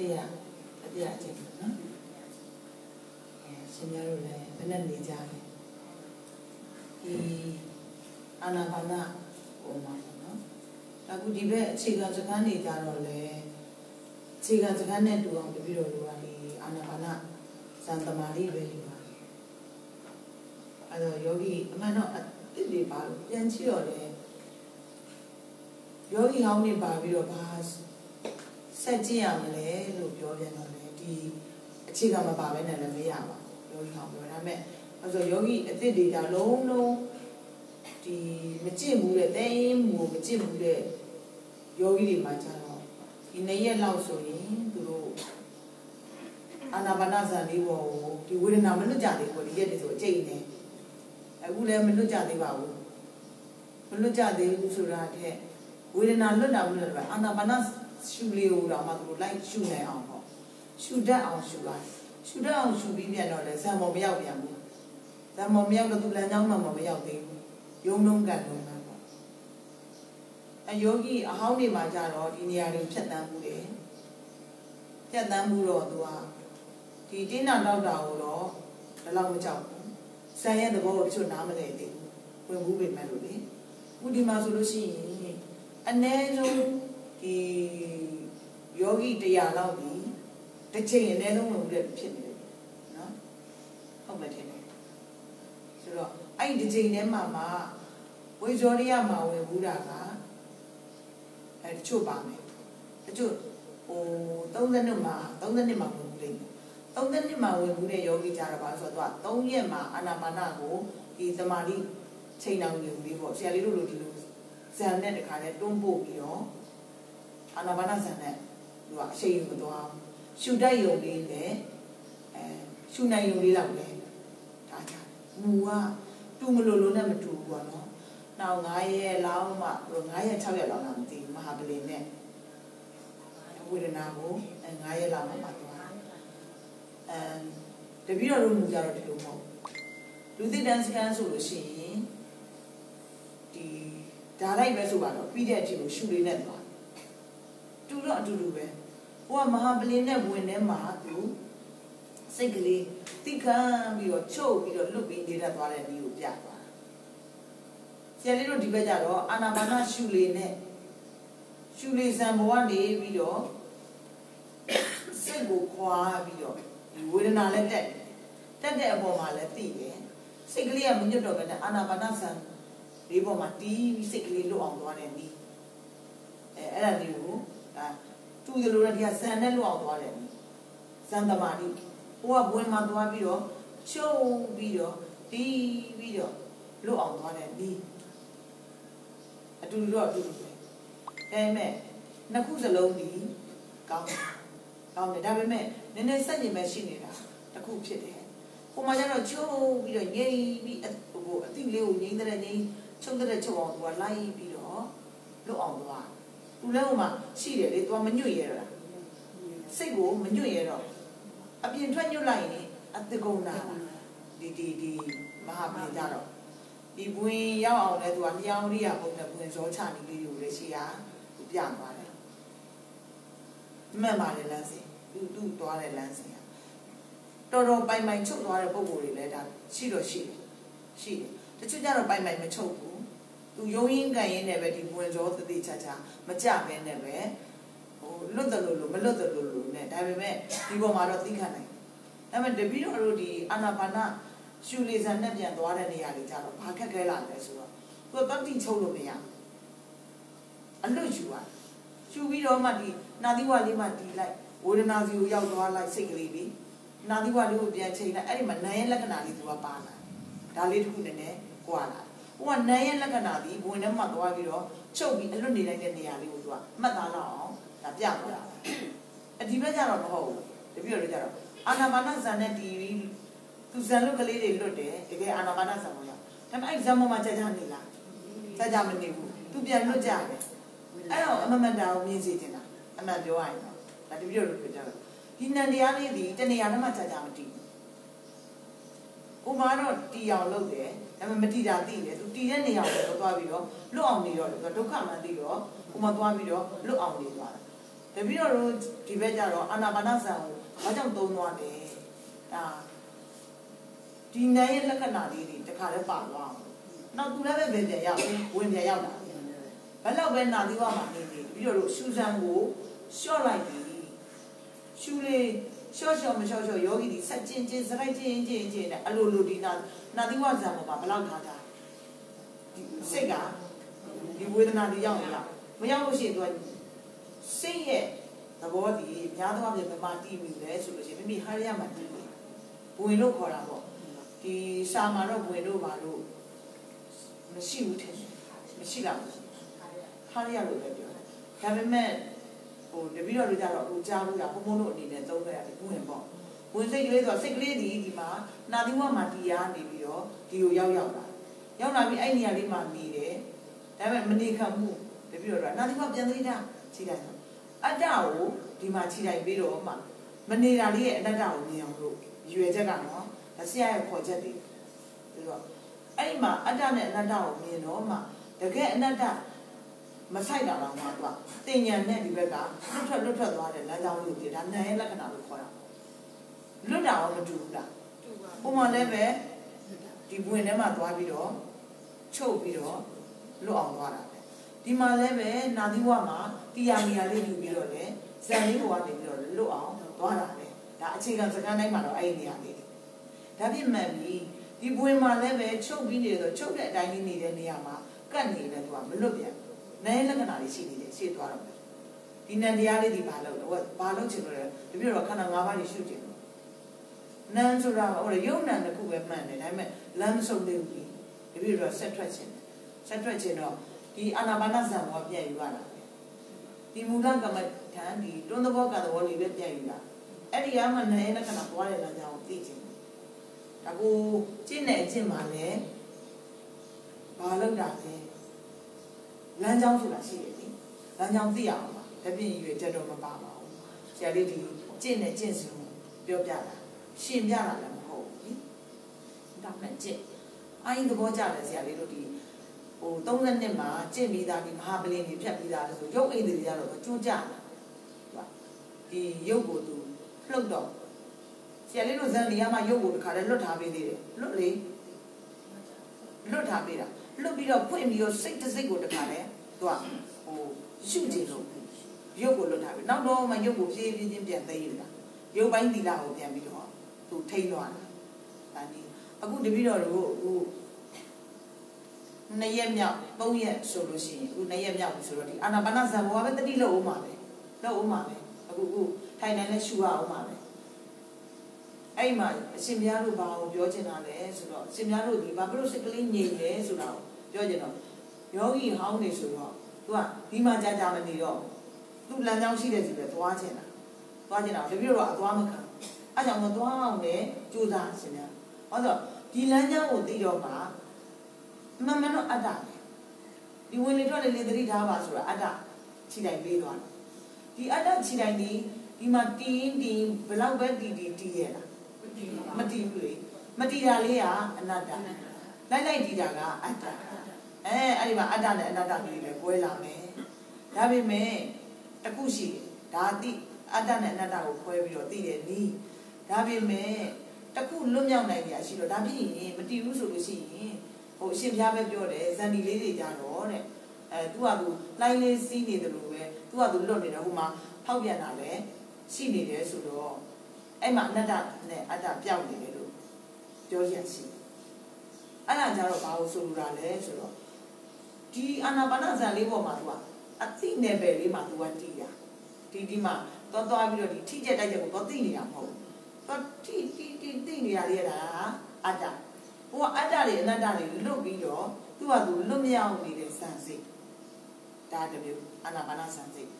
တိယတတိယအချိန်ပေါ့နော်အဲရှင်များတို့လည်းဘယ်နဲ့နေကြလဲဒီအာနာပါနဟိုမှာပေါ့နော်အခုဒီဘက်အခြေခံစကားနေကြတော့လေအခြေခံစကားနဲ့တူအောင်တပည့်တော်တို့ကဒီအာနာပါနဇန်တမာရီပဲယူပါအဲ့တော့ယောဂီအမှန်တော့အစ်တွေပါလို့ပြန်ကြည့်တော့လေယောဂီဟောင်းနေပါပြီးတော့ဘာ ဆက်ကြည့်ရမလဲလို့ပြောပြန်တော့လေဒီအခြေခံမပါဘဲနဲ့လည်းမရပါဘူးယောဂီဟောင်းပြောဒါပေမဲ့အဲ့ဆိုယောဂီအစ်တွေဒါလုံးလုံးဒီမကြည့်ဘူးတဲ့တင်းမှုမကြည့်ဘူးတဲ့ယောဂီတွေမှာကျတော့ဒီနေ့ရက်လောက်ဆိုရင်သူတို့အာနာပါနဇန်လေးပေါ်ကိုဒီဝေဒနာမလွတ်ကြသေးဘူးဒီရက်တွေဆိုအကျိတ်နေအခုလည်းမလွတ်ကြသေးပါဘူးမလွတ်ကြသေးဘူးဆိုတာတဲ့ဝေဒနာလွတ်တာမလွတ်တာအာနာပါန ရှုလေးကိုတော့မှသူတို့လိုက်ရှုနိုင်အောင်ပေါ့ရှုတတ်အောင်ရှုလိုက်ရှုတတ်အောင်ရှုပြီးပြန်တော့လေဇံမော်မရောက်ပြန်ဘူးဇံမော်မရောက်တော့သူလမ်းကြောင်းမှမရောက်သေးဘူးယုံလုံးကန်လုံးမှာပေါ့အယောဂီအဟောင်းတွေမှာကြတော့ဒီနေရာတွေဖြတ်တန်းမှုတယ်ဖြတ်တန်းမှုတော့သူကဒီတင်းနာတော့တာကိုတော့ဘယ်လောက်မကြောက်ဘူးဇံရဲ့သဘောကိုတချို့နားမလည်သေးဘူးဝင်ဘူးပဲမဲ့လို့လေခုဒီမှာဆိုလို့ရှိရင်အ ਨੇ ဆုံး ဒီယောဂီတရားလောက်ဒီတစ်ချိန်အ ਨੇ ဆုံးဝင်ဘူးတဲ့ဖြစ်နေတယ်နော်ဟုတ်မှထင်တယ်ဆိုတော့အဲ့ဒီတစ်ချိန်ထဲမှာမှဝေဇောရိယမှာဝင်ဘူးတာကအဲတချို့ပါမယ်တချို့ဟို30နှစ်မှာ30နှစ်မှာဝင်ဘူးလိမ့်မယ်30နှစ်မှာဝင်ဘူးတဲ့ယောဂီကြတော့ပါဆိုတော့သူက3ရက်မှာအာနာပါနကိုဒီသမာဓိချိန်အောင်ယူပြီးပေါ့ဆရာလေးတို့လိုဒီလိုဇန်နဲ့တခါနဲ့တွန်းပို့ပြီးတော့ အာနာပါနဇန်နဲ့သူကအရှိန်မသွားရှူတတ်ယုံလေးနဲ့အဲရှူနိုင်ယုံလေးလောက်လဲဒါကြမူကတူမလို့လို့နဲ့မတူဘူးပေါ့နော်နောက်9ရက်လောက်မှ9ရက်6ရက်လောက်လာမသိဘူးမဟာပလင်နဲ့ဝေဒနာကို9ရက်လောက်မှပါသွားအဲတပည့်တော်တို့မူကြတော့ဒီလိုမဟုတ်လူသိတန်းစကန်ဆိုလို့ရှိရင်ဒီဒါလိုက်ပဲဆိုပါတော့ပြီးတဲ့အချိန်ကိုရှူလေးနဲ့သွား တူတော့အတူတူပဲဟိုကမဟာပလင်နဲ့ဝင်ထဲမှာသူစိတ်ကလေးတိခံပြီးတော့ချုပ်ပြီးတော့လွတ်ပြီးနေတတ်သွားတဲ့မျိုးကိုပြသွားဆရာလေးတို့ဒီဘက်ကျတော့အာနာပါနရှုလေးနဲ့ရှုလေးစံဘဝနေပြီးတော့စိတ်ကိုခွာပြီးတော့ဒီဝေဒနာလည်းတက်တက်တဲ့အပေါ်မှာလည်းသိတယ်စိတ်ကလေးကမညွတ်တော့ဘဲနဲ့အာနာပါနစံလေးပေါ်မှာတီးပြီးစိတ်ကလေးလွတ်အောင်သွားတယ်နီးအဲအဲ့ဒါလေးကို ဒါသူ့ရလို့လည်းဒီကဇန်နဲ့လွတ်အောင်သွားတယ်နီးဇန်တမာတိဟိုကဘွင်မှာသွားပြီးတော့ရှုံပြီးတော့တီးပြီးတော့လွတ်အောင်သွားတယ်နီးအတူတူတော့အတူတူပဲအဲမဲ့နှစ်ခုစလုံးဒီကောင်းတယ်ကောင်းတယ်ဒါပေမဲ့နည်းနည်းစက်ညင်မဲ့ရှိနေတာတစ်ခုဖြစ်တယ်ဟိုမှာကျတော့ချုံပြီးတော့ငြိမ်ပြီးဟိုအတိလေးကိုငြိမ်တဲ့ငြိမ်ချုပ်တဲ့ချုပ်အောင်သူကလိုက်ပြီးတော့လွတ်အောင်သွား သူလည်းဟိုမှာရှိတယ်လေသူကမညွတ်ရတော့စိတ်ကိုမညွတ်ရတော့အပြင်ထွက်ညွတ်လိုက်ရင်အတကုံနာဒီဒီဒီမဟာပလင်ကြတော့ဒီဘွင်ရောက်အောင်လဲသူကလျှောင်းရိယာပုံနဲ့ဘွင်ဇောချနေလေးတွေကိုလည်းရှိရပြသွားတယ်မှန်ပါတယ်လမ်းစဉ်သူသူ့သွားတဲ့လမ်းစဉ်တော်တော်ပိုင်ပိုင်ချုပ်သွားတဲ့ပုံကိုယ်တွေလည်းဒါရှိတော့ရှိတယ်ရှိတယ်တချို့ကျတော့ပိုင်ပိုင်မချုပ်ဘူး သူရုံရင်းကန်ရင်းနဲ့ပဲဒီဘွင်ဇောတတိချာချာမကြပဲနဲ့ပဲဟိုလွတ်တယ်လို့လို့မလွတ်တယ်လို့လို့နဲ့ဒါပေမဲ့ဒီပေါ်မှာတော့သိခံနိုင်တယ်ဒါပေမဲ့တပည့်တော်တို့ဒီအာနာပါနရှူလီဇန်နဲ့ပြန်သွားတဲ့နေရာတွေကြတော့ဘာခက်ခဲလာလဲဆိုတော့သူကတတိချုပ်လို့မရအလွတ်ယူရရှူပြီးတော့မှဒီနာသီဝလေးမှတီးလိုက်ဝေဒနာစီကိုရောက်သွားလိုက်စိတ်ကလေးပြီးနာသီဝလေးကိုပြန်ချိန်လိုက်အဲ့ဒီမှာနာရဲ့လက္ခဏာလေးသူကပါလာဒါလေးတစ်ခုနည်းနည်းကွာလာ ဟိုကနာရဲ့လက္ခဏာဒီဘဝင်ထဲမှာသွားပြီးတော့ချုပ်ပြီးအလွတ်နေလိုက်တဲ့နေရာလေးကိုသူကမှတ်သားလောက်အောင်ဒါပြသွားတာအဒီဘက်ကျတော့မဟုတ်ဘူးတပြည့်တော့ကျတော့အာနာပါနဇန်နဲ့ဒီသူဇန်လွတ်ကလေးတွေလွတ်တယ်တကယ်အာနာပါနဇန်ပေါ်ရောက်ဒါပေမဲ့အဲ့ဇန်ပေါ်မှာကြာကြာနေလားကြာကြာမနေဘူးသူပြန်လွတ်ကြတယ်အဲ့တော့အမမန်တာကိုမြင်စေတင်တာအမှန်ပြောရရင်ဒါတပြည့်တော့ပြောကြတော့ဒီနန္တရားလေးဒီတနေရာထဲမှာကြာကြာမတည်ဘူး ဥမာတော့တီအောင်လုပ်တယ်ဒါပေမဲ့မတီတာသိတယ်သူတီတဲ့နေရာကိုတော့သွားပြီးတော့လွတ်အောင်နေတော့ဒုက္ခမှန်သိတော့ဥမာသွားပြီးတော့လွတ်အောင်နေသွားတာတပည့်တော်တို့ဒီဘက်ကျတော့အာနာပါနဇံကိုဘာကြောင့်သုံးသွားလဲဒါဒီနိုင်ရဲ့လက္ခဏာလေးတွေတခါလည်းပါသွားအောင်နောက်သူလည်းပဲပြန်ပြန်ရောက်ဝင်ပြန်ရောက်လာဘယ်လောက်ပဲနာသီဝမှာနေနေပြီးတော့ရှူဆံကိုရှော့လိုက်ပြီရှူလေး ရှော့ရှော့မရှော့ရှော့ယောဂီဒီဆက်ကျင်ကျင်စရိုက်ကျင်ကျင်ကျင်နဲ့အလိုလိုဒီနာနာသီဝဇံပေါ်မှာဘယ်လောက်ထားတာဒီစိတ်ကဒီဝေဒနာတွေရောက်နေတာမရောက်လို့ရှိရင်သူကစိတ်ရဲ့သဘောတည်များသောအားဖြင့်ဗမာတီးမိလဲဆိုလို့ရှိရင်မိမိဟာရရမှာတီးတယ်ဘဝင်လို့ခေါ်တာပေါ့ဒီစာမှာတော့ဘဝင်လို့ပါလို့မရှိဘူးထင်တယ်မရှိလားဟာရရလို့ပဲပြောတယ်ဒါပေမဲ့ ဟိုတပည့်တော်တို့ကြတော့အခုကြားလို့ရဘုံဘုံတို့အနေနဲ့သုံးခဲ့ရတယ်ဘဝင်ပေါ့ဝင်စိတ်ကလေးဆိုစိတ်ကလေးဒီဒီမှာနာသီဝမှာတီးရနေပြီးတော့ဒီကိုရောက်ရောက်လာရောက်လာပြီးအဲ့နေရာလေးမှာနေတယ်ဒါပေမဲ့မနေခံမှုတပည့်တော်ကနာသီဝပြန်သေးတာခြေတိုင်းအတ္တကိုဒီမှာခြေတိုင်းပြီးတော့မှမနေတာလေးရဲ့အတ္တကိုမြင်အောင်လို့ရွယ်ချက်ကတော့ဒါဆရာရဲ့ခေါ်ချက်တွေပြီးတော့အဲ့ဒီမှာအတ္တနဲ့အနတ္တကိုမြင်တော့မှတကယ်အနတ္တ မဆိုင်တာတော့မှသူကတင်ညာနဲ့ဒီဘက်ကလွတ်ထွက်လွတ်ထွက်သွားတဲ့လမ်းကြောင်းလေးတွေဒါနာရဲ့လက္ခဏာလို့ခေါ်တာလွတ်တာရောမတူဘူးလားပုံမှန်လည်းပဲဒီဘဝင်ထဲမှာသွားပြီးတော့ချုပ်ပြီးတော့လွတ်အောင်သွားတာဒီမှာလည်းပဲနာသီဝမှာတရားမီယာလေးယူပြီးတော့လေဇန်လေးပေါ်ကနေပြီးတော့လွတ်အောင်သွားတာလေဒါအခြေခံစကားတိုင်းမှာတော့အဲ့ဒီနေရာလေးတွေဒါပြမှန်ပြီဒီဘွေမှာလည်းပဲချုပ်ပြီးနေတော့ချုပ်တဲ့အတိုင်းလေးနေတဲ့နေရာမှာကတ်နေတယ်သူကမလွတ်ပြန် နိုင်လက္ခဏာလေးရှိနေတယ်ရှေ့သွားတော့ဒီနန္တရားလေးဒီဘာလို့လဲဘာလို့ချင်လို့လဲတပြည့်တော့ခန္ဓာ၅ပါးကြီးရှုချင်လို့နန်းဆိုတာဟိုရုပ်နံတစ်ခုပဲမှန်တယ်ဒါပေမဲ့လမ်းမဆုံးသေးဘူးတပြည့်တော့ဆက်ထွက်ချင်တယ်ဆက်ထွက်ချင်တော့ဒီအာနာပါနဇံဘောပြန်ယူရတာဒီမူလကမ္မထံဒီတွန်းသဘောကသဘောလေးပဲပြန်ယူတာအဲ့ဒီကမှနာရဲ့လက္ခဏာပွားတဲ့လမ်းကြောင်းကိုသိချင်ဒါကိုကျင့်တဲ့အကျင့်မှာလည်းဘာလို့တာလဲ လမ်းကြောင်းဆိုတာရှိတယ်ဒီလမ်းကြောင်းသိရအောင်ပါတပြည့်ရွေတက်တော့မပါပါဘူးဆရာလေးဒီကျင့်တဲ့ကျင့်စဉ်ကိုပြောပြတာရှင်းပြတာလည်းမဟုတ်ဘူးဒါမဲ့ကျင့်အိုင်းသဘောကြတယ်ဆရာလေးတို့ဒီဟို30နှစ်မှာကျင့်ပြီးသားဒီမဟာပလင်ကြီးဖြတ်ပြီးသားလို့ဆိုရုပ်အိမ်တွေကြတော့ကျိုးကြတာဒီရုပ်ကိုသူလှုပ်တော့ဆရာလေးတို့ဇန်လီယာမှာရုပ်ကိုတစ်ခါတည်းလွတ်ထားပေးသေးတယ်လွတ်လေလွတ်ထားပေးတာလွတ်ပြီးတော့ဖွင့်ပြီးတော့စိတ်တစ်စိတ်ကိုတစ်ခါတည်း သူကဟိုရှုကြည့်လို့ရုပ်ကိုလွတ်ထားပြီနောက်တော့မှရုပ်ကိုဖြည်းဖြည်းချင်းပြန်သိရတာရုပ်ပိုင်းသီလကိုပြန်ပြီးတော့သူထိန်းသွားတာဒါဒီအခုတပည့်တော်တို့ဟိုနှစ်ရက်မြောက်သုံးရက်ဆိုလို့ရှိရင်အခုနှစ်ရက်မြောက်ပြီဆိုတော့ဒီအာနာပါနဇံဘောကပဲတတိလို့အောင်ပါပဲလို့အောင်ပါပဲအခုအခုထိုင်တိုင်းလဲရှူရအောင်ပါပဲအဲ့မှာအရှင်များတို့ဘာကိုပြောချင်တာလဲဆိုတော့အရှင်များတို့ဒီဘာဖြစ်လို့စိတ်ကလေးငြိမ်လဲဆိုတာကိုပြောချင်တော့ ယောဂီဟောင်းနေဆိုတော့သူကဒီမှာကြာကြာမနေတော့သူလမ်းကြောင်းရှိတဲ့စီပဲသွားချင်တာသွားချင်တာတပည့်တော်ကအသွားမခံအဲ့ကြောင့်မသွားအောင်လေကြိုးစားရှင်များဟောဆိုဒီလမ်းကြောင်းကိုသိတော့မှမှန်မှန်တော့အတ္တဒီဝင်လေထွက်လေလေသတိထားပါဆိုတာအတ္တခြိတိုင်းပေးသွားတယ်ဒီအတ္တခြိတိုင်းဒီဒီမှာတီးတီးဘလောက်ပဲတီးတီးတီးရလားမတီးဘူးလေမတီးတာလေးကအနတ္တလိုက်လိုက်တီးတာကအတ္တ အဲအဲ့ဒီမှာအတ္တနဲ့အနတ္တလေးပဲကွဲလာမယ်ဒါပေမဲ့တခုရှိဒါတိအတ္တနဲ့အနတ္တကိုခွဲပြီးတော့သိတယ်နီးဒါပေမဲ့တခုလွတ်မြောက်နိုင်ကြရှိတော့ဒါဖြစ်ရင်မတည်ဘူးဆိုလို့ရှိရင်ဟိုအရှင်ဘုရားပဲပြောတယ်ဇန်ဒီလေးတွေကြတော့တဲ့အဲသူကသူလိုင်းလေးစီးနေတယ်လို့ပဲသူကသူလွတ်နေတယ်ဟိုမှာဖောက်ပြန်တာလည်းရှိနေတယ်ဆိုတော့အဲ့မှာအနတ္တနဲ့အတ္တပြောက်နေတယ်လို့ပြောရရှိအဲ့ဒါကြတော့ဘာလို့ဆိုလိုတာလဲဆိုတော့ ဒီအာနာပါနဇန်လေးပေါ်မှာသူကအသိနယ်ပယ်လေးမှာသူကတည်တာဒီဒီမှာသွားသွားပြီးတော့ဒီထိကျက်တိုက်ချက်ကိုသွားသိနေတာမဟုတ်ဘူးသွားထိထိထိသိနေရလေးကအတ္တဟိုကအတ္တတွေအနတ္တတွေလွတ်ပြီးတော့သူ့ဟာသူလွတ်မြောက်နေတဲ့စံစိတ်ဒါတမျိုးအာနာပါနစံစိတ်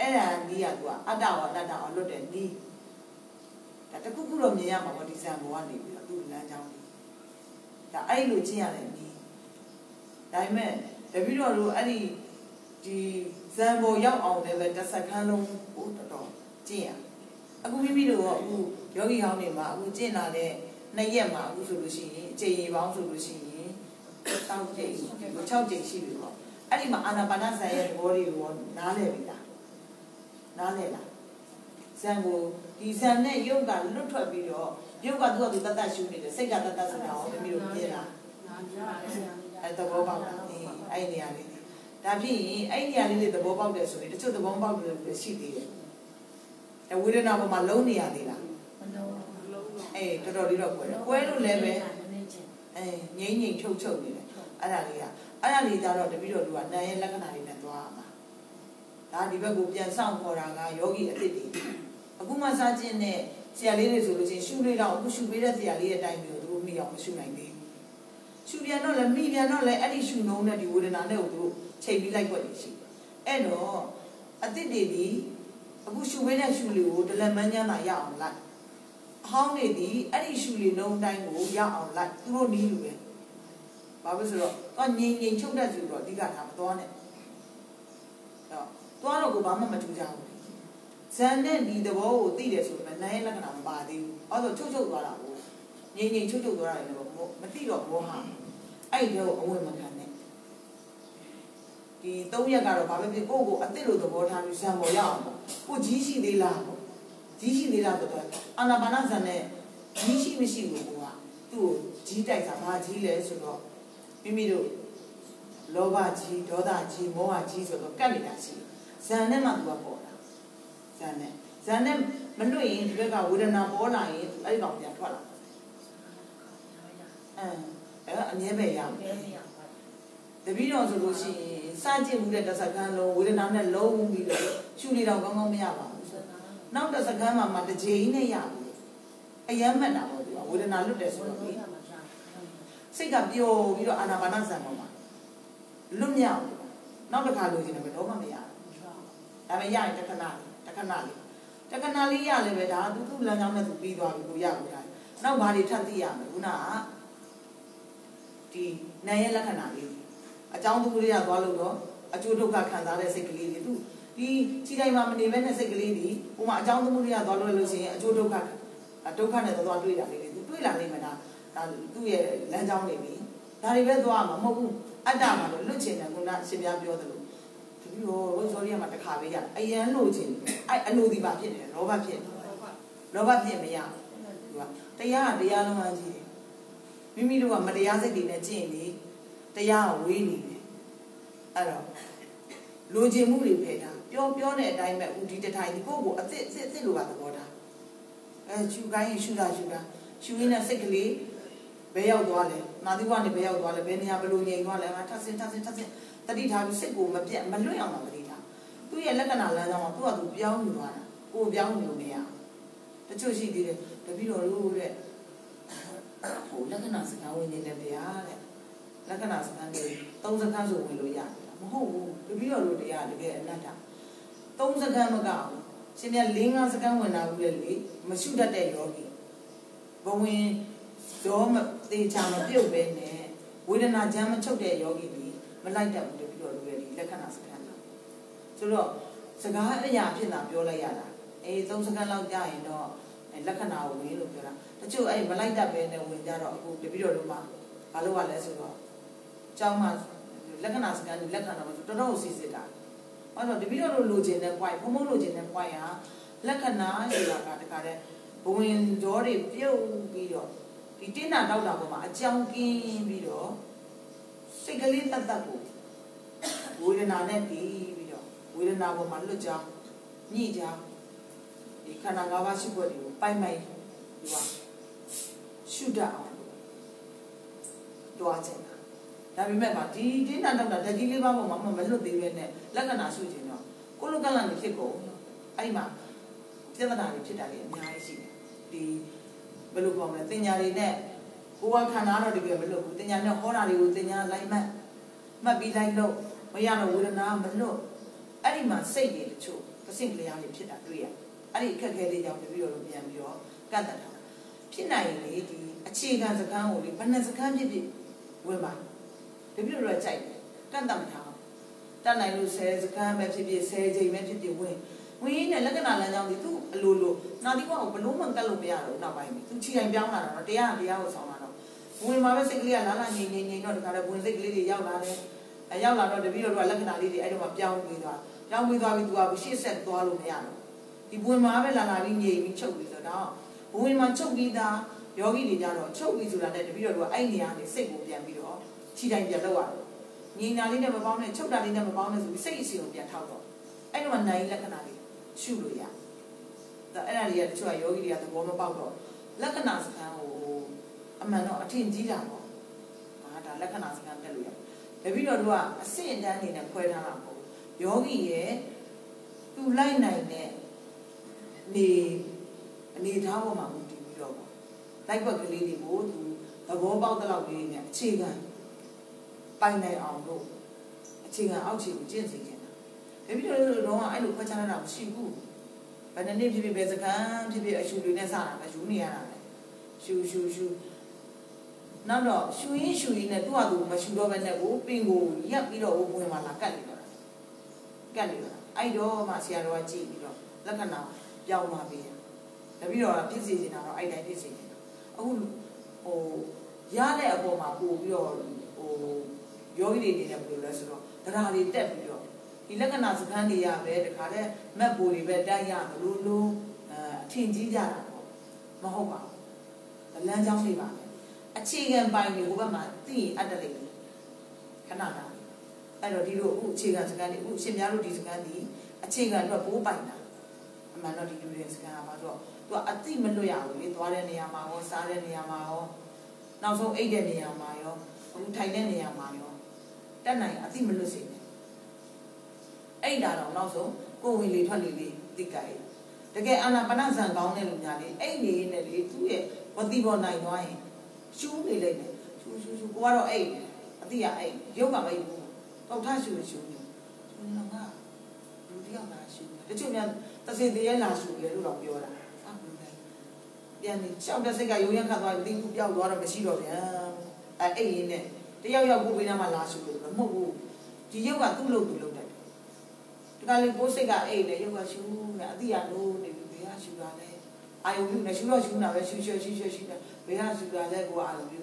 အဲ့ဒါနီးရသူကအတ္တရောအတ္တရောလွတ်တဲ့နီးဒါတခုခုတော့မြင်ရမှာပေါ့ဒီစံဘောကနေပြီးတော့သူ့လမ်းကြောင်းလေးဒါအဲ့လိုကျင့်ရတယ်နီး ဒါပေမဲ့တပည့်တော်တို့အဲ့ဒီဒီဇံဘောရောက်အောင်လည်းပဲတစ်စက္ကန့်လုံးဟိုတော်တော်ကျင့်ရအခုမိမိတို့ကအခုယောဂီဟောင်းတွေမှာအခုကျင့်လာတဲ့နှစ်ရက်မှာအခုဆိုလို့ရှိရင်အချိန်ရေပေါင်းဆိုလို့ရှိရင်6ချိန်6ချိန်ရှိပြီပေါ့အဲ့ဒီမှာအာနာပါနဇံရဲ့သဘောတွေကိုနားလည်ပြီလားနားလဲလားဇန်ကိုဒီဇန်နဲ့ယုတ်ကလွတ်ထွက်ပြီးတော့ယုတ်ကသူ့အတူတတ်တတ်ရှုနေတယ်စိတ်ကတတ်တတ်ဆိုတာကိုသမီးတို့မြင်လား အဲသဘောပေါက်တာအဲ့ဒီနေရာလေးဒါဖြစ်ရင်အဲ့ဒီနေရာလေးတွေသဘောပေါက်တယ်ဆိုရင်တချို့သဘောပေါက်တယ်လို့ရှိသေးတယ်အဲဝေဒနာပေါ်မှာလုံးနေရသေးလားမလုံးအေးတော်တော်လေးတော့ကွဲတယ်ကွဲလို့လည်းပဲအဲငိမ့်ငိမ့်ချုပ်ချုပ်နေတယ်အဲ့ဒါလေးကအဲ့ဒါလေးကြတော့တပည့်တော်တို့ကနာရဲ့လက္ခဏာတွေနဲ့သွားရမှာဒါဒီဘက်ကိုပြန်ဆောင်ခေါ်တာကယောဂီအစ်စ်တွေအခုမှစားခြင်းနဲ့ဆရာလေးတွေဆိုလို့ချင်းရှုလေးတော့အခုရှုပေးတဲ့ဆရာလေးရဲ့အတိုင်းမျိုးသူမိအောင်မရှုနိုင်သေးဘူး ရှုပြန်တော့လည်းမိပြန်တော့လည်းအဲ့ဒီရှုနှုံးတဲ့ဒီဝေဒနာနဲ့ကိုသူချိန်ပြီးလိုက်ွက်နေရှိအဲ့တော့အစ်စ်တွေဒီအခုရှုပေးတဲ့ရှုလေးကိုဒလမန်းညမ်းသာရအောင်လိုက်အဟောင်းတွေဒီအဲ့ဒီရှုလေးနှုံးတိုင်းကိုရအောင်လိုက်သူတို့နီးလူပဲဘာလို့ဆိုတော့တော့ငြိမ်ငြိမ်ချုပ်တဲ့ဆိုတော့အဓိကထားမသွားနဲ့တော့သွားတော့ကိုဘာမှမထူကြဘူးဇန်နဲ့ဒီသဘောကိုသိတယ်ဆိုပေမဲ့နားရဲ့လက္ခဏာမပါသေးဘူး။အဲဆိုချုပ်ချုပ်သွားတာကိုငြိမ်ငြိမ်ချုပ်ချုပ်သွားတာလည်းမသိတော့ဘောဟာ အဲ့ဒီတော့အဝင်မခံနဲ့ဒီ၃ရက်ကတော့ဘာပဲဖြစ်ကိုယ့်ကိုအစ်စ်လိုသဘောထားပြီးဇန်ပေါ်ရအောင်ပေါ့ကိုကြီးရှိသေးလားပေါ့ကြီးရှိသေးလားဆိုတော့အာနာပါနဇန်နဲ့ကြီးရှိမရှိဘူးကွာသူ့ကိုကြီးတိုက်တာဘာကြီးလဲဆိုတော့မိမိတို့လောဘကြီးဒေါသကြီးမောဟကြီးဆိုတော့ကတ်နေတာရှိဇန်နဲ့မှသူကပေါ့တာဇန်နဲ့ဇန်နဲ့မလွတ်ရင်ဒီဘက်ကဝေဒနာပေါ်လာရင်အဲ့ဒီကောင်ပြန်ထွက်လာအဲ အဲ့အမြဲပဲရမယ်တပည့်တော်ဆိုလို့ရှိရင်စကြည့်မှုတဲ့တစ်စက္ကန့်လုံးဝေဒနာနဲ့လုံးပြီးတော့ရှူနေတော့ကောင်းကောင်းမရပါဘူးနောက်တစ်စက္ကန့်မှမှတစ်ချိန်နဲ့ရဘူးအယမ်းမှတ်တာပေါ့ဒီဝေဒနာလွတ်တယ်ဆိုတော့စိတ်ကပျော်ပြီးတော့အာနာပါနဇံပေါ်မှာလွတ်မြောက်နောက်တစ်ခါလိုချင်တယ်ဘယ်တော့မှမရဘူးဒါပေမဲ့ရရင်တခဏလေးတခဏလေးတခဏလေးရလည်းပဲဒါသူသူ့လမ်းကြောင်းနဲ့သူပြီးသွားပြီကိုရပြီဒါနောက်ဘာတွေထပ်သိရမလဲခုနက ဒီနာရဲ့လက္ခဏာလေးအကြောင်းသူလေးကသွားလို့တော့အကျိုးဒုက္ခခံစားတဲ့စိတ်ကလေးတွေသူဒီခြေတိုင်းမှာမနေဘဲနဲ့စိတ်ကလေးတွေဟိုမှာအကြောင်းသမုဒိယသွားလို့လို့ရှိရင်အကျိုးဒုက္ခဒုက္ခနဲ့သွားတွေ့တာလေးတွေသူတွေ့လာနိုင်မှာဒါဒါသူ့ရဲ့လမ်းကြောင်းတွေပြီဒါတွေပဲသွားမှာမဟုတ်ဘူးအတ္တမှာလို့လွတ်ချင်တယ်ခုနရှင်ပြပြောသလိုတပြီးတော့ရောဇောရီယာမှာတစ်ခါပဲရအယံလို့ချင်အဲ့အလိုဒီပါဖြစ်နေတယ်လောဘဖြစ်နေလောဘဖြစ်မရဘူးကတရားကတရားလုံးမှကြီးတယ် မိမိတို့ကမတရားစိတ်တွေနဲ့ကျင့်နေတရားကဝေးနေတယ်အဲ့တော့လိုချင်မှုတွေဖယ်တာပြောပြောတဲ့အတိုင်းပဲဦးဒီတထိုင်ဒီကိုယ့်ကိုအစ်စ်အစ်စ်လိုပါသဘောထားအဲရှူကိုင်းရှူတာရှူတာရှူရင်းနဲ့စိတ်ကလေးဘယ်ရောက်သွားလဲနာသီဝကနေဘယ်ရောက်သွားလဲဘယ်နေရာဘယ်လိုငြိမ်သွားလဲထပ်စင်ထပ်စင်ထပ်စင်တတိထားပြီးစိတ်ကိုမပြတ်မလွတ်အောင်ပါတတိထားသူ့ရဲ့လက္ခဏာလမ်းကြောင်းမှာသူ့ဟာသူပြောင်းနေသွားတာကိုပြောင်းနေလို့မရတချို့ရှိသေးတယ်တပည့်တော်တို့တဲ့ ဟိုလက္ခဏာစကားဝင်နေတယ်ဗျာတဲ့လက္ခဏာစကားတွေသုံးစကားဆိုဝင်လို့ရတယ်မဟုတ်ဘူးတပည့်တော်တို့တရားတကယ်အနတ္တသုံးစကားမကဘူးရှင်မြတ်၄၅စကားဝင်လာဘူးလေလေမရှုတတ်တဲ့ယောဂီဘဝင်ရောမသေးချာမပြုတ်ပဲနဲ့ဝေဒနာချမ်းမချုပ်တဲ့ယောဂီတွေမလိုက်တတ်ဘူးတပည့်တော်တို့ရဲ့ဒီလက္ခဏာစကားတော့ဆိုတော့စကားအရာဖြစ်တာပြောလိုက်ရတာအေးသုံးစကားလောက်ကြာရင်တော့ လက္ခဏာကိုဝင်လို့ပြောတာတချို့အဲ့မလိုက်တတ်ပဲနဲ့ဝင်ကြတော့အခုတပည့်တော်တို့မှာဘာလို့ ਆ လဲဆိုတော့ကျောင်းမှာလက္ခဏာစကန်လက္ခဏာမှာတော်တော်စီစစ်တာ။ဘာလို့တပည့်တော်တို့လိုချင်တဲ့ point ဘုံဘုံလိုချင်တဲ့ point ဟာလက္ခဏာဆိုတာကတခါတည်းဘဝင်ကြောတွေပြုတ်ပြီးတော့ဒီတင်းတာတောက်တာပေါ်မှာအကြောင်းကင်းပြီးတော့စိတ်ကလေးတတ်တတ်ကိုဝေဒနာနဲ့တည်ပြီးတော့ဝေဒနာပေါ်မှာလွတ်ကြညှိကြဒီခန္ဓာ၅ပါးရှိဖို့တွေကို ပိုင်ပိုင်ဒီကရှုတတ်အောင်တွားချင်တာဒါပေမဲ့ပါဒီတင်းတာတောက်တာဓာတ်ကြီးလေးပါးပေါ်မှာမလွတ်သေးပဲနဲ့လက္ခဏာရှုချင်တော့ကိုလိုကလန်နေဖြစ်ကုန်အဲ့ဒီမှာပြဿနာတွေဖြစ်တာတွေအများကြီးရှိတယ်ဒီဘယ်လိုပြောမလဲတင်ညာတွေနဲ့ကိုယ်ကခန္ဓာတော့တကယ်မလွတ်ဘူးတင်ညာနဲ့ဟောတာတွေကိုတင်ညာလိုက်မှတ်မှတ်ပြီးလိုက်လို့မရတော့ဝေဒနာမလွတ်အဲ့ဒီမှာစိတ်တွေတချို့သစိတ်တရားတွေဖြစ်တာတွေ့ရ အဲ့ဒီအခက်အခဲလေးကြောင့်တပည့်တော်တို့ပြန်ပြီးတော့ကတ်တတ်တာဖြစ်နိုင်ရင်လေဒီအခြေခံစကားကိုလေဘယ်နှစကားဖြစ်ဖြစ်ဝင်ပါတပည့်တော်တို့ကြိုက်တယ်ကတ်တတ်မထားတတ်နိုင်လို့10စကားပဲဖြစ်ဖြစ်10ချိန်ပဲဖြစ်ဖြစ်ဝင်ဝင်ရင်းနဲ့လက္ခဏာလမ်းကြောင်းဒီသူ့အလိုလိုနာတိကွာကိုဘလို့မှကတ်လို့မရတော့နောက်ပိုင်းပြီသူခြေတိုင်းပြောင်းလာတော့တရားတရားကိုဆောင်လာတော့ဝင်မှာပဲစိတ်ကလေးကလာလာငြိမ်ငြိမ်ငြိမ်တော့တခါတည်းဝင်စိတ်ကလေးတွေရောက်လာတယ်အဲရောက်လာတော့တပည့်တော်တို့ကလက္ခဏာလေးတွေအဲ့တော့မှပြောင်းပြီးသွားရောင်းပြီးသွားပြီးသူကရှေ့ဆက်သွားလို့မရတော့ ဒီဘဝင်မှာပဲလာလာပြီးငြိမ်ပြီးချုပ်ပြီးဆိုတော့ဘဝင်မှာချုပ်ပြီးသားယောဂီတွေကြတော့ချုပ်ပြီးဆိုတာနဲ့တပည့်တော်တို့ကအဲ့နေရာနေစိတ်ကိုပြန်ပြီးတော့ခြိတိုင်းပြန်လောက်ရတယ်ငြိမ်တာလေးနဲ့မပေါင်းနဲ့ချုပ်တာလေးနဲ့မပေါင်းနဲ့ဆိုပြီးစိတ်အစီကိုပြန်ထောက်တော့အဲ့တော့နိုင်လက္ခဏာလေးရှုလို့ရဒါအဲ့ဒါတွေကတချို့ကယောဂီတွေကသဘောမပေါက်တော့လက္ခဏာစကားကိုအမှန်တော့အထင်ကြီးတာပေါ့ဟာဒါလက္ခဏာစကားတက်လို့ရတပည့်တော်တို့ကအစစ်အတန်းနေနဲ့ခွဲထားတာပေါ့ယောဂီရဲ့သူလိုက်နိုင်တဲ့ နေအနေထားပေါ်မှာမူတည်ပြီးတော့ပေါ့လိုက်ပတ်ကလေးတွေကိုသူသဘောပေါက်တဲ့လောက်လေးနဲ့အခြေခံပိုင်နိုင်အောင်လို့အခြေခံအောက်ခြေကိုကျင့်စေချင်တာဒါပြီးတော့တော့အဲ့လိုခွဲခြားတာမရှိဘူးဘယ်နှစ်ဖြစ်ဖြစ်ပဲစကမ်းဖြစ်ဖြစ်အရှူတွေနဲ့စတာပဲယူနေရတာပဲရှူရှူရှူနောက်တော့ရှူရင်းရှူရင်းနဲ့သူ့ဟာသူမရှူတော့ဘဲနဲ့ကိုပင်ကိုရက်ပြီးတော့ဝင်มาလာကတ်နေတော့ကတ်နေတော့အဲ့တော့မှဆရာတော်ကကြည့်ပြီးတော့လက္ခဏာ ပြောင်းသွားပြီတပည့်တော်ကဖြစ်စီနေတာတော့အဲ့တိုင်းဖြစ်စီနေတာအခုဟိုရတဲ့အပေါ်မှာပို့ပြီးတော့ဟိုယောဂီတွေနေတယ်ဘယ်လိုလဲဆိုတော့တရားတွေတက်ပြီးတော့ဒီလက္ခဏာစခန်းတွေရပဲတခါတည်းမက်ပိုတွေပဲတိုက်ရမလို့လို့အထင်ကြီးကြတာပေါ့မဟုတ်ပါဘူးလမ်းကြောင်းတွေပါပဲအခြေခံပိုင်းတွေဟိုဘက်မှာသိရင်အပ်တယ်လေခဏတာအဲ့တော့ဒီလိုအခုအခြေခံစခန်းတွေအခုရှင်များတို့ဒီစခန်းဒီအခြေခံတော့ဘိုးပိုင်တာ အမှန်တော့ဒီလူတွေစခန်းကပါတော့သူကအတိမလွတ်ရဘူးလေသွားတဲ့နေရာမှာရောစားတဲ့နေရာမှာရောနောက်ဆုံးအိတ်တဲ့နေရာမှာရောအခုထိုင်တဲ့နေရာမှာရောတက်နိုင်အတိမလွတ်စေနဲ့အိတ်တာတော့နောက်ဆုံးကိုဝင်လေထွက်လေလေးတိကြိုက်တကယ်အာနာပနဇံကောင်းတဲ့လူများလေအိတ်နေနေလေသူ့ရဲ့ဝတိဘောနိုင်သွားရင်ရှူးနေလိုက်တယ်ရှူးရှူးရှူးကိုကတော့အိတ်အတိကအိတ်ရုပ်ကမအိတ်ဘူးတော့ထရှူရှူနေရှူနေတော့ လူတယောက်လာရှူတချို့များတစေတည်းလာရှူလေလို့တော့ပြောတာပြန်နေရှောက်တဲ့စိတ်ကရုံရက်ခတ်သွားပြီးတင်းကူပြောက်သွားတော့မရှိတော့ဗျာအဲအဲ့ရင်းနဲ့တယောက်ယောက်ကိုပေးနာမှလာရှုလို့မဟုတ်ဘူးဒီရုပ်ကသူ့လို့သူ့လို့တတ်တယ်ဒီကလေးကိုစိတ်ကအဲ့လေရုပ်ကရှုနေအတိရလို့နေပြီးဘယ်ကရှုတာလဲအာယုံပြုနေရှုတော့ရှုတာပဲရှုရှုရှုရှုရှုတယ်ဘယ်ကရှုတာလဲကိုအာယုံပြု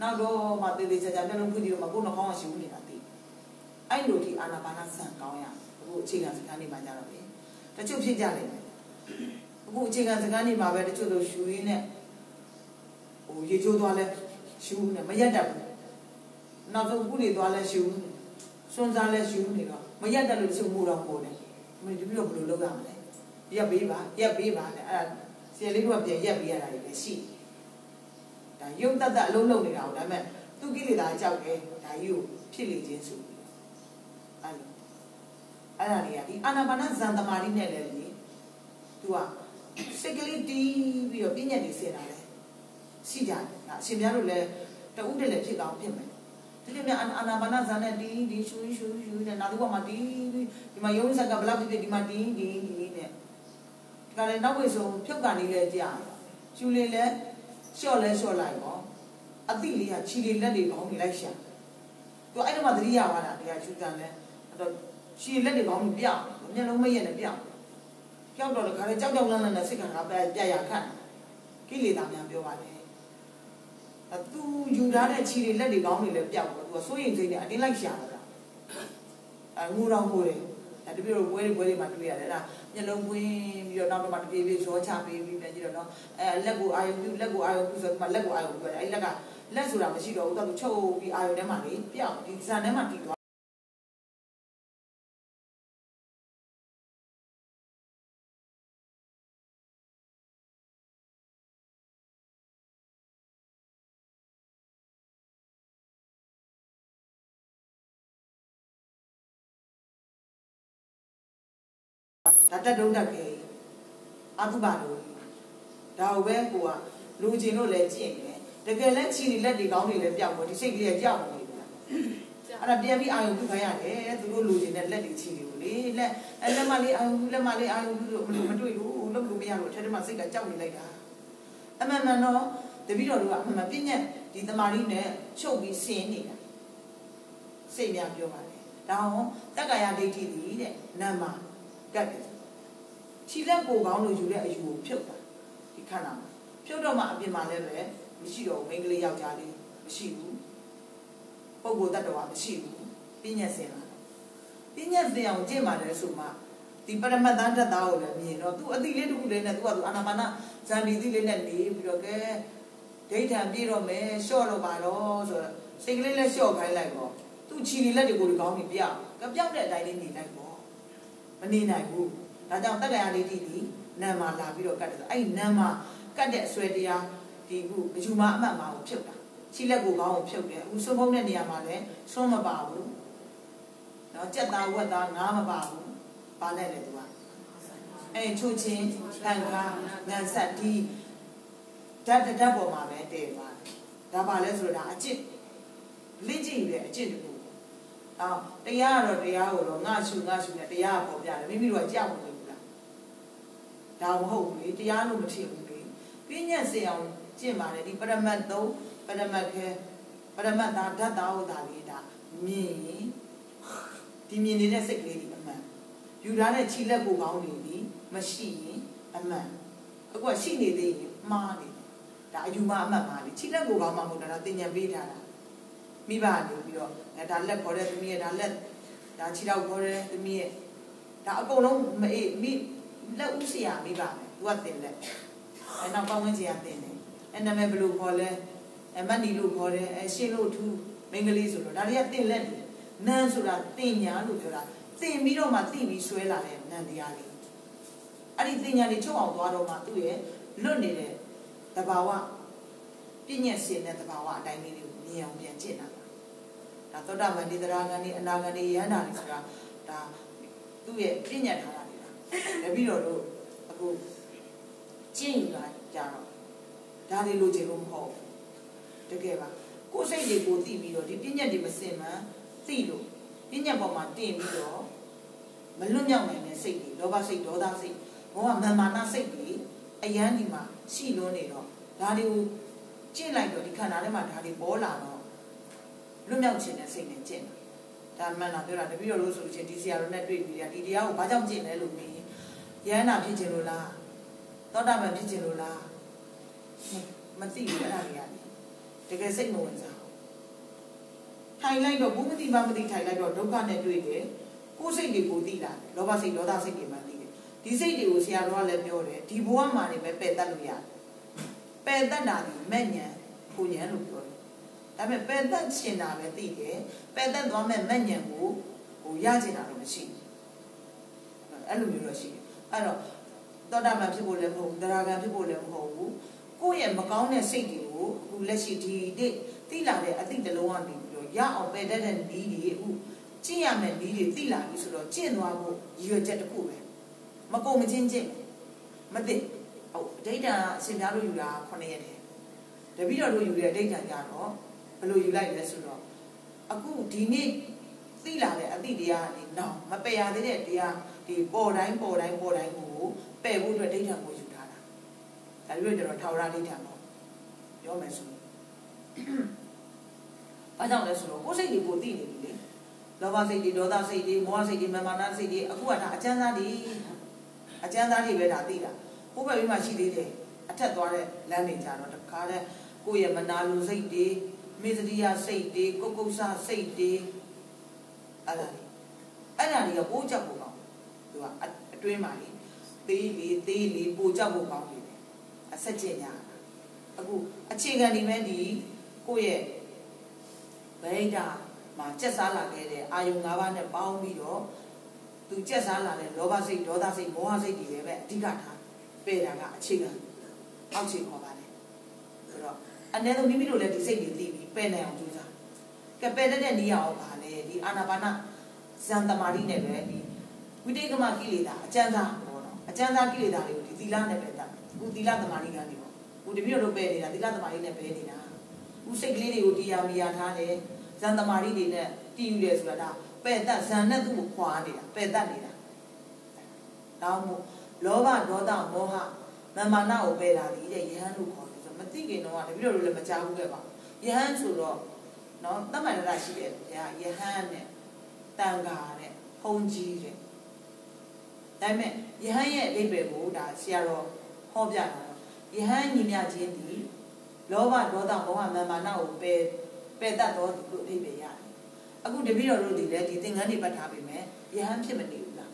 နောက်တော့မှတေးသေးချာချာမျက်လုံးဖွင့်ပြီးတော့မကိုယ်နှောင်းအောင်ရှုနေတာသိအဲ့လိုဒီအာနာပါနာဆန်ကောင်းရအ ခုအခြေခံစကားနေပါကြတော့လေတချို့ဖြစ်ကြလိမ့်မယ်အခုအခြေခံစကားနေမှာပဲတချို့တို့ရှူရင်းနဲ့ဟိုရေချိုးသွားလဲရှူနေမရက်တတ်ဘူးနောက်ဆုံးခုနေသွားလဲရှူစွန်းစားလဲရှူနေတော့မရက်တတ်လို့ရှူမှုတော့ပို့တယ်မင်းဒီပြီးတော့ဘယ်လိုလုပ်ရမလဲရက်ပေးပါရက်ပေးပါတဲ့အဲ့ဒါဆရာလေးတို့ကပြန်ရက်ပေးရတာလည်းရှိဒါရုပ်တတ်တတ်အလုံးလုံးနေတာဒါပေမဲ့သူကိလေသာကြောက်တယ်ဒါကြီးကိုဖြစ်လေခြင်းဆိုပြီးအဲ့လို အဲ့ဒါတွေကဒီအာနာပါနဇန်တမာရီနဲ့လည်းလေသူကစိတ်ကလေးတီးပြီးတော့ပြည့်ညက်နေစင်တာလေရှိကြတယ်အရှင်များတို့လည်းတဦးတည်းလည်းဖြစ်ကောင်းဖြစ်မယ်ဒီလိုမျိုးအာနာပါနဇန်နဲ့တီးဒီရှူရှူရှူနဲ့နောက်တစ်ခါမှတီးဒီမှာယုံစက်ကဘလောက်ဖြစ်ဖြစ်ဒီမှာတီးတီးတီးနဲ့ဒီကလည်းနောက်ဝိဆုံးဖြုတ်ကနေလဲကြာရှူလေးလဲလျှော့လဲလျှော့လိုက်ပေါ့အတိလေးကခြီလေးလက်တွေပေါင်းနေလိုက်ရှာသူအဲ့တော့မှသတိရသွားတာတရားရှူကြတယ်အဲ့တော့ ခြီလက်တွေပေါင်းပြီးပြောင်းမျက်လုံးမရက်နဲ့ပြောင်းကြောက်တော့လည်းခါလေးကြောက်ကြောက်လန့်လန့်နဲ့စိတ်ကငါပဲပြရခန့်ကိလေသာများပြောပါလေအသူယူထားတဲ့ခြေတွေလက်တွေကောင်းတွေလည်းပြောက်တော့သူကစိုးရိမ်စိတ်နဲ့အတင်းလိုက်ရှာတာအငူတော်ကိုတယ်ဒါတပြည့်တော့ပွဲတွေပွဲတွေမှာတွေ့ရတယ်အဲ့ဒါမျက်လုံးပွင်းပြီးတော့နောက်တော့မှတပြေးပြေးရောချပေးပြီးပြန်ကြည့်တော့နော်အဲလက်ကိုအာယုံပြုလက်ကိုအာယုံပြုဆိုတော့မှလက်ကိုအာယုံပြုတယ်အဲ့လက်ကလက်ဆိုတာမရှိတော့ဘူးတော့သူချုပ်ပြီးအာယုံထဲမှာလေပြောက်ဒီဇန်ထဲမှာတည်သွား ဒါတက်တုံးတက်ခဲ့အတုပါလို့ဒါကိုပဲကိုကလူကျင်လို့လည်းကြင့်တယ်တကယ်လည်းခြေတွေလက်တွေကောင်းတွေလည်းပြောက်ပေါ်ဒီစိတ်ကလေးကြောက်နေတယ်အဲ့ဒါပြန်ပြီးအာယုံပြုခိုင်းရတယ်သူတို့လူကျင်တဲ့လက်တွေခြေတွေကိုလေလက်အဲ့လက်မလေးအာယုံပြုလက်မလေးအာယုံပြုလို့မတွေ့ဘူးလုပ်လို့မရလို့အထက်ထဲမှာစိတ်ကကြောက်နေလိုက်တာအမှန်မှန်တော့တပည့်တော်တို့ကအမှန်မှန်ပြည့်ညက်ဒီတမာရီနဲ့ချုပ်ပြီးဆင်းနေတာစိတ်များပြောပါတယ်ဒါဟောတက္ကာယဒိဋ္ဌိသည်တဲ့နာမ ကတ်တယ်ခြိလက်ကိုကောင်းလို့ယူတဲ့အယူကိုဖြုတ်တာဒီခန္ဓာမှာဖြုတ်တော့မှအပြင်မှာလည်းပဲမရှိတော့ဘူးမိန်းကလေးယောက်ျားလေးမရှိဘူးပုဂ္ဂိုလ်တ attva မရှိဘူးပြည့်ညက်စင်လာဒပညာသင်အောင်ကျင့်ပါတယ်ဆိုမှဒီပရမတ်သားတတ်သားကိုလည်းမြင်တော့သူအတိလေးတစ်ခုလေးနဲ့သူကသူအာနာပါနဇန်ဒီတိလေးနဲ့နေပြီးတော့ကဲဒိဋ္ဌံပြေတော့မယ်လျှော့တော့ပါတော့ဆိုတော့စိတ်ကလေးလည်းလျှော့ခိုင်းလိုက်တော့သူ့ခြီလက်တွေကိုဒီကောင်းကြီးပြကပြောက်တဲ့အတိုင်းလေးနေလိုက်ပေါ့ မနေနိုင်ဘူးဒါကြောင့်တက္ကရာလေးတိဒီနာမလာပြီးတော့ကတ်တယ်အဲ့နာမကတ်တဲ့အဆွဲတရားဒီခုအယူမအမှတ်မှာကိုဖြုတ်တာခြီလက်ကိုကောင်းကိုဖြုတ်တယ်အခုဆုံးဖုံးတဲ့နေရာမှာလည်းဆုံးမပါဘူးနော်ကြက်သားဝက်သားငါးမပါဘူးပါလိုက်တယ်သူကအဲချိုးချင်းခံကားငန်ဆက်ဒီဓာတ်ဓာတ်ပေါ်မှာပဲတည်သွားတယ်ဒါပါလဲဆိုတော့ဒါအကျင့်လက်ကြည့်ရတဲ့အကျင့်တခု အော်တရားကတော့တရားကိုတော့ငါရှုငါရှုနဲ့တရားပေါ်ပြတယ်မိမိတို့ကကြောက်မလို့ဘူးလားဒါမဟုတ်ဘူးလေတရားလို့မထင်ဘူးလေပြဉ္ညာစေအောင်ကျင့်ပါတယ်ဒီပရမတ်သုံးပရမတ်ခဲပရမတ်သားဓာတ်သားဟုတ်တာလေဒါမြင်ဒီမြင်နေတဲ့စိတ်ကလေးဒီအမှန်ယူထားတဲ့ခြိလက်ကိုကောင်းနေပြီမရှိရင်အမှန်အခုကရှိနေသေးရင်မှားနေဒါအယူမအမှတ်ပါလေခြိလက်ကိုကောင်းမှမဟုတ်တာတင်ញံပေးထားတာ မိဘနေပြီးတော့ဒါလက်ခေါ်တဲ့သမီးရဲ့ဒါလက်ဒါခြိတော့ခေါ်တဲ့သမီးရဲ့ဒါအကုန်လုံးမအေးမိလက်ဥစရာမိပါမယ်သူကတင်လက်အဲနောက်ကောင်းဝင်ကြီးကတင်တယ်အဲနာမည်ဘယ်လိုခေါ်လဲအဲမတ်နီလို့ခေါ်တယ်အဲရှင်းလို့ထူးမင်္ဂလိဆိုတော့ဒါတွေကတင်လက်တယ်နန်းဆိုတာတင်ညာလို့ပြောတာတင်ပြီးတော့မှသိပြီးဆွဲလာတဲ့နန်းတရားလေးအဲ့ဒီတင်ညာလေးချုပ်အောင်သွားတော့မှသူ့ရဲ့လွတ်နေတဲ့တဘာဝပြည့်ညက်စင်တဲ့တဘာဝအတိုင်းလေးကိုမြင်အောင်ပြန်ကျင့်တာ ဒါသောတာပန်ဒီတရာဂန်ဒီအနာဂန်ဒီယန္တာလေးဆိုတာဒါသူ့ရဲ့ပြည့်ညက်ထားတာလေးလားတပည့်တော်တို့အခုကျင့်ယူတာကြတော့ဒါလေးလိုချင်လို့မဟုတ်တကယ်ပါကိုယ်စိတ်တွေကိုသိပြီးတော့ဒီပြည့်ညက်တွေမစင်မှန်းသိလို့ပညာပေါ်မှာတင်ပြီးတော့မလွတ်မြောက်နိုင်တဲ့စိတ်တွေလောဘစိတ်ဒေါသစိတ်ဘောကမာမာနစိတ်တွေအယမ်းဒီမှာရှိလွန်းနေတော့ဒါတွေကိုကျင့်လိုက်တော့ဒီခန္ဓာထဲမှာဒါတွေပေါ်လာတော့ လွတ်မြောက်ခြင်းနဲ့စိတ်နဲ့ကျင့်တာဒါမှန်လားပြောတာတပည့်တော်လို့ဆိုလို့ချင်းဒီဆရာတော်နဲ့တွေ့ပြီးတာဒီတရားကိုဘာကြောင့်ကျင့်လဲလို့မေးရဟန္တာဖြစ်ခြင်းလို့လားသောတာပန်ဖြစ်ခြင်းလို့လားမသိဘူးအဲ့ဒါတွေကတကယ်စိတ်မဝင်စားထိုင်လိုက်တော့ဘူးမသိမှမသိထိုင်လိုက်တော့ဒုက္ခနဲ့တွေ့တယ်ကိုယ်စိတ်တွေကိုသိလာတယ်လောဘစိတ်ဒေါသစိတ်တွေမှသိတယ်ဒီစိတ်တွေကိုဆရာတော်ကလည်းပြောတယ်ဒီဘဝမှာနေပဲပယ်တတ်လို့ရတယ်ပယ်တတ်တာဒီမဲ့ညာကိုညာလို့ပြောတယ် ဒါပေမဲ့ပယ်တတ်ချင်တာပဲသိတယ်ပယ်တတ်သွားမဲ့မဲ့ညာကိုဟိုရချင်တာတော့မရှိဘူးအဲ့လိုမျိုးတော့ရှိတယ်အဲ့တော့သောတာပန်ဖြစ်ဖို့လည်းမဟုတ်ဘူးတရားကံဖြစ်ဖို့လည်းမဟုတ်ဘူးကိုယ့်ရဲ့မကောင်းတဲ့စိတ်တွေကိုအခုလက်ရှိဒီနေ့သိလာတဲ့အသည့်တလုံးကနေရအောင်ပယ်တတ်တဲ့နည်းတွေအခုကျင့်ရမယ့်နည်းတွေသိလာပြီဆိုတော့ကျင့်သွားဖို့ရည်ရွယ်ချက်တစ်ခုပဲမကုန်မချင်းကျင့်မသိဟုတ်အဋ္ဌာအရှင်များတို့ယူတာ9ရက်တည်းတပည့်တော်တို့ယူတဲ့အဋ္ဌာကြတော့ ဘယ်လိုယူလိုက်လဲဆိုတော့အခုဒီနေ့သိလာတဲ့အသည့်တရားကနေတော့မပယ်ရသေးတဲ့တရားဒီပေါ်တိုင်းပေါ်တိုင်းပေါ်တိုင်းကိုပယ်ဖို့အတွက်ဒိဋ္ဌာကိုယူထားတာဒါပြီးတော့ထာဝရဒိဋ္ဌာပေါ့ပြောမယ်ဆိုဘာကြောင့်လဲဆိုတော့ကိုယ်စိတ်တွေကိုသိနေပြီလေလောဘစိတ်တွေဒေါသစိတ်တွေမောဟစိတ်တွေမာမာနစိတ်တွေအခုကဒါအကျဉ်းသားတွေအကျဉ်းသားတွေပဲဒါသိတာကိုယ်ဘက်ပြီးမှရှိသေးတယ်အထက်သွားတဲ့လမ်းတွေကြတော့တခါတည်းကိုယ့်ရဲ့မနာလိုစိတ်တွေ မေသတိယစိတ်တွေကိုကုက္ကုဆစိတ်တွေအဲ့ဒါအဲ့ဒါတွေကပိုးကြောက်ဖို့ကောင်းသူကအတွင်းမှာလေသေးလေသေးလေပိုးကြောက်ဖို့ကောင်းနေတယ်အဆက်ကျင်ညာအခုအခြေခံဒီမဲ့ဒီကိုယ့်ရဲ့ဗိဒ္ဓမှာကျက်စားလာခဲ့တဲ့အာယုံ၅ပါးနဲ့ပေါင်းပြီးတော့သူကျက်စားလာတဲ့လောဘစိတ်ဒေါသစိတ်မောဟစိတ်တွေပဲအဓိကထားပယ်တာကအခြေခံအောက်ခြေခေါ်ပါတယ်ဆိုတော့အ ਨੇ ဆုံးမိမိတို့လည်းဒီစိတ်တွေသိပြီး ပယ်နိုင်အောင်ကြိုးစားကပယ်တတ်တဲ့နေရာအောင်ပါလေဒီအာနာပါနဇန်တမာရီနဲ့ပဲဒီဝိတေကမကိလေသာအကျဉ်းသားပေါ့နော်အကျဉ်းသားကိလေသာတွေကိုဒီသီလနဲ့ပဲတတ်ခုသီလတမာရီကနေပေါ့ခုတပည့်တော်တို့ပယ်နေတာသီလတမာရီနဲ့ပယ်နေတာခုစိတ်ကလေးတွေကိုတရားမီယာထားတယ်ဇန်တမာရီတွေနဲ့တည်ယူတယ်ဆိုတာဒါပယ်တတ်ဇန်နဲ့သူ့ကိုခွာနေတာပယ်တတ်နေတာဒါမှမဟုတ်လောဘဒေါသမောဟမမာနကိုပယ်တာဒီတဲ့ယဟန်လို့ခေါ်တယ်ဆိုမသိခင်တော့တပည့်တော်တို့လည်းမကြားဘူးခဲ့ပါ ယဟန်ဆိုတော့နော်တမန်တော်ရှိတယ်ဗျာယဟန်နဲ့တန်ခါနဲ့ဖုန်ကြီးတဲ့ဒါပေမဲ့ယဟန်ရဲ့အဓိပ္ပာယ်ကိုဒါဆရာတော်ဟောပြတာယဟန်ညီမြချင်းဒီလောဘဒေါသမောဟမာမာနကိုပယ်ပယ်တတ်တော်လို့အဓိပ္ပာယ်ရတယ်အခုတပည့်တော်တို့ဒီလေဒီသင်္ကန်းတွေပတ်ထားပြီမယ်ယဟန်ဖြစ်မနေဘူးလား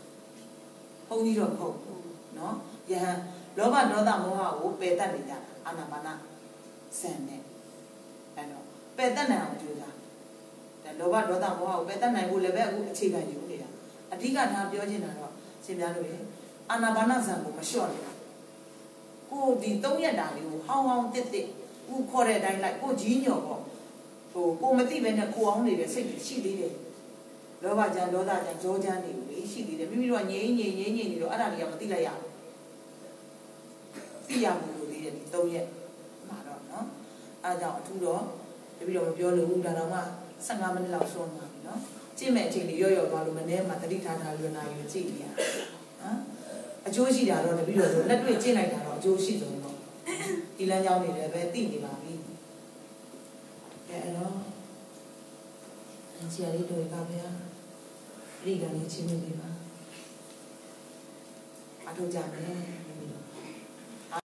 ဟုတ်ကြီးတော့မဟုတ်ဘူးနော်ယဟန်လောဘဒေါသမောဟကိုပယ်တတ်နေကြတာအာနာပါနစံနဲ့အဲ့တော့ ပယ်တတ်နိုင်အောင်ကြိုးစားဒါလောဘဒေါသမောဟကိုပယ်တတ်နိုင်ဖို့လည်းပဲအခုအခြေခံယူနေတာအဓိကထားပြောချင်တာတော့ရှင်များတို့ရေအာနာပါနဇံကိုမလျှော့နဲ့ကိုဒီ၃ရက်တာလေးကိုဟောင်းဟောင်းတစ်တစ်ဥခေါ်တဲ့အတိုင်းလိုက်ကိုကြီးညော်ပေါ့ဟိုကိုမသိပဲနဲ့ကိုအောင်နေတဲ့စိတ်ရှိသေးတယ်လောဘကြံဒေါသကြံကြောကြံနေဘူးလေရှိသေးတယ်မိမိတို့ကငြိမ်းငြိမ်းငြိမ်းငြိမ်းနေတော့အဲ့ဒါတွေကမသိလိုက်ရဘူးသိရမှုလို့သေးတယ်ဒီ၃ရက်မှာတော့နော်အားကြောင့်အထူးတော့ တပည့်တော်မပြောလို့ဘူးဒါတော့မှ15မိနစ်လောက်ဆုံးပါပြီနော်ကြည့်မဲ့အချိန်လေးရော့ရော့သွားလို့မနေ့မှတတိထားထားလွယ်နာယူကြည့်နေရနော်အကျိုးရှိတာတော့တပည့်တော်တို့လက်တွေ့ကျင့်လိုက်တာတော့အကျိုးရှိဆုံးတော့ဒီလမ်းကြောင်းတွေလည်းပဲသိနေပါပြီကဲအဲ့တော့အစီအရီတို့ကဗျာပြိကလည်းချင်းနေပါအထောက်ကြမယ်